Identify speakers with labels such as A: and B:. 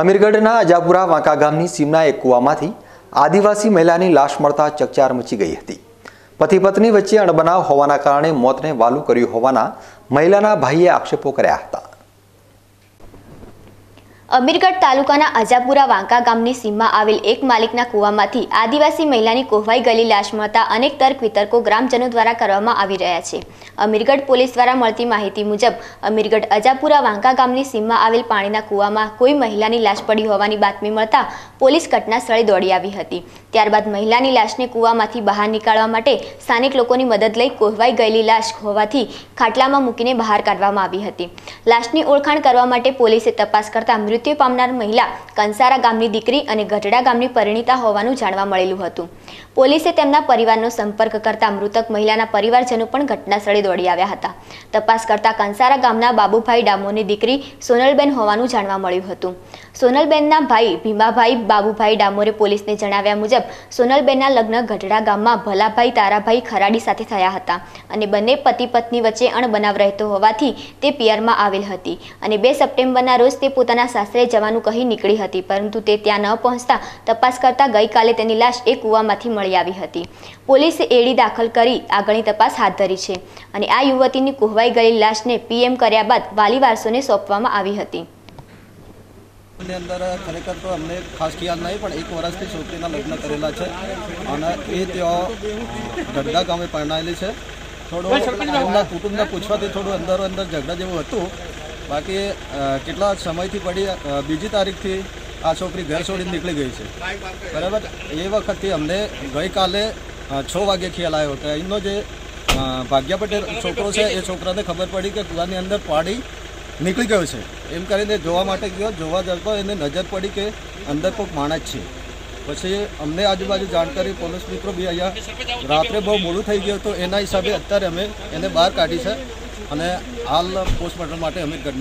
A: અમીરગઢના અજાપુરા વાંકા ગામની સીમના એક કૂવામાંથી આદિવાસી મહિલાની લાશ મળતા ચકચાર મચી ગઈ હતી. પતિ પત્ની વચ્ચે અણબનાવ હોવાના કારણે મોતને વાલું કર્યું હોવાના મહિલાના ભાઈએ આક્ષેપો કર્યા હતા.
B: અમીરગઢ તાલુકાના અજાપુરા વાંકા ગામની સીમમાં આવેલ એક માલિકના કૂવામાંથી આદિવાસી મહિલાની કોહવાઈ ગયેલી લાશ મળતા અનેક તર્ક વિતર્કો ગ્રામજનો દ્વારા કરવામાં આવી રહ્યા છે. અમીરગઢ પોલીસ દ્વારા મળતી માહિતી મુજબ, અમીરગઢ અજાપુરા વાંકા ગામની સીમમાં આવેલ પાણીના કૂવામાં કોઈ મહિલાની લાશ પડી હોવાની બાતમી મળતા પોલીસ ઘટના સ્થળે દોડી આવી હતી. ત્યારબાદ મહિલાની લાશને કૂવામાંથી બહાર નીકાળવા માટે સ્થાનિક લોકોની મદદ લઈ કોહવાઈ ગયેલી લાશ હોવાથી ખાટલામાં મૂકીને બહાર કાઢવામાં આવી હતી. લાશની ઓળખાણ કરવા માટે પોલીસે તપાસ કરતા મૃત્યુ પામનાર મહિલા કંસારા ગામની દીકરી અને ગઢડા ગામની પરિણીતા હોવાનું જાણવા મળેલું હતું. પોલીસે તેમના પરિવારનો સંપર્ક કરતા મૃતક મહિલાના પરિવારજનો પણ ઘટનાસ્થળે દોડી આવ્યા હતા. તપાસ કરતા કંસારા ગામના બાબુભાઈ ડામોની દીકરી સોનલબેન હોવાનું જાણવા મળ્યું હતું. સોનલબેનના ભાઈ ભીમાભાઈ બાબુભાઈ ડામોરે પોલીસને જણાવ્યા મુજબ, સોનલબેનના લગ્ન ગઢડા ગામમાં ભલાભાઈ, તારાભાઈ, ખરાડી સાથે થયા હતા અને બંને પતિ પત્ની વચ્ચે અણબનાવ રહેતો હોવાથી તે પિયરમાં આવેલ હતી અને બે સપ્ટેમ્બરના રોજ તે પોતાના સાસરે જવાનું કહી નીકળી હતી, પરંતુ તે ત્યાં ન પહોંચતા તપાસ કરતા ગઈકાલે તેની લાશ એ કૂવામાંથી મળી આવી હતી. પોલીસે એડી દાખલ કરી આગળની તપાસ હાથ ધરી છે અને આ યુવતીની કુહવાઈ ગયેલી લાશને પીએમ કર્યા બાદ વાલી વારસોને સોંપવામાં આવી હતી.
C: ની અંદર ખરેખર તો અમને ખાસ ખ્યાલ નહીં, પણ એક વર્ષથી છોકરીના લગ્ન કરેલા છે અને એ ત્યાં ગઢડા ગામે પરણાયેલી છે. થોડું એમના કુટુંબને પૂછવાથી થોડું અંદરો અંદર ઝઘડા જેવું હતું બાકી કેટલા સમયથી પડી બીજી તારીખથી આ છોકરી ઘર છોડીને નીકળી ગઈ છે. બરાબર? એ વખતથી અમને ગઈકાલે છ વાગે ખ્યાલ આવ્યો કે અહીંનો જે ભાગ્યા પટેલ છોકરો છે, એ છોકરાને ખબર પડી કે કૂવાની અંદર પાડી નીકળી ગયો છે. એમ કરીને જોવા માટે ગયો, જોવા જતો એને નજર પડી કે અંદર કોઈક માણસ છે. પછી અમને આજુબાજુ જાણકારી, પોલીસ મિત્રો બી અહીંયા રાત્રે બહુ મોડું થઈ ગયું હતું. એના હિસાબે અત્યારે અમે એને બહાર કાઢી છે. અને હાલ પોસ્ટમોર્ટમ માટે અમે ઘરની